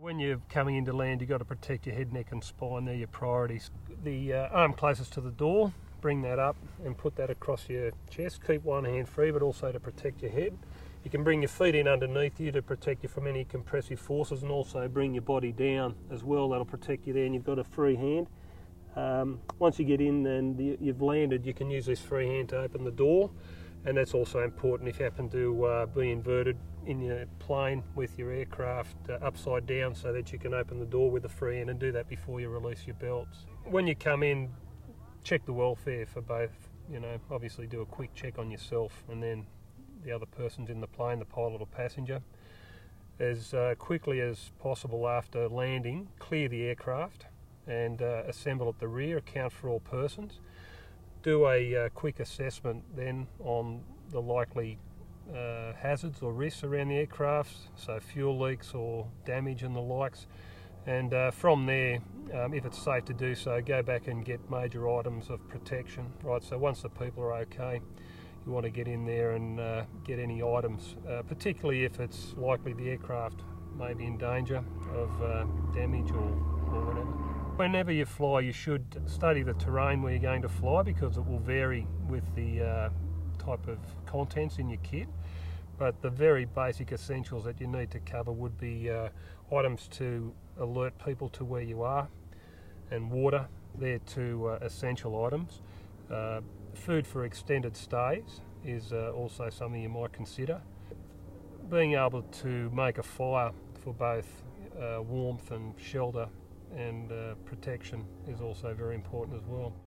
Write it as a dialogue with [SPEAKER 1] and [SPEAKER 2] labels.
[SPEAKER 1] When you're coming into land, you've got to protect your head, neck, and spine. They're your priorities. The uh, arm closest to the door, bring that up and put that across your chest. Keep one hand free, but also to protect your head. You can bring your feet in underneath you to protect you from any compressive forces, and also bring your body down as well. That'll protect you there, and you've got a free hand. Um, once you get in and you've landed, you can use this free hand to open the door, and that's also important if you happen to uh, be inverted in your plane with your aircraft uh, upside down so that you can open the door with a free hand and do that before you release your belts. When you come in, check the welfare for both, you know, obviously do a quick check on yourself and then the other person's in the plane, the pilot or passenger. As uh, quickly as possible after landing, clear the aircraft and uh, assemble at the rear, account for all persons. Do a uh, quick assessment then on the likely uh, hazards or risks around the aircraft, so fuel leaks or damage and the likes. And uh, from there, um, if it's safe to do so, go back and get major items of protection. Right, so once the people are okay, you want to get in there and uh, get any items, uh, particularly if it's likely the aircraft may be in danger of uh, damage or, or whatever. Whenever you fly, you should study the terrain where you're going to fly because it will vary with the uh, type of contents in your kit. But the very basic essentials that you need to cover would be uh, items to alert people to where you are, and water. They're two uh, essential items. Uh, food for extended stays is uh, also something you might consider. Being able to make a fire for both uh, warmth and shelter and uh, protection is also very important as well.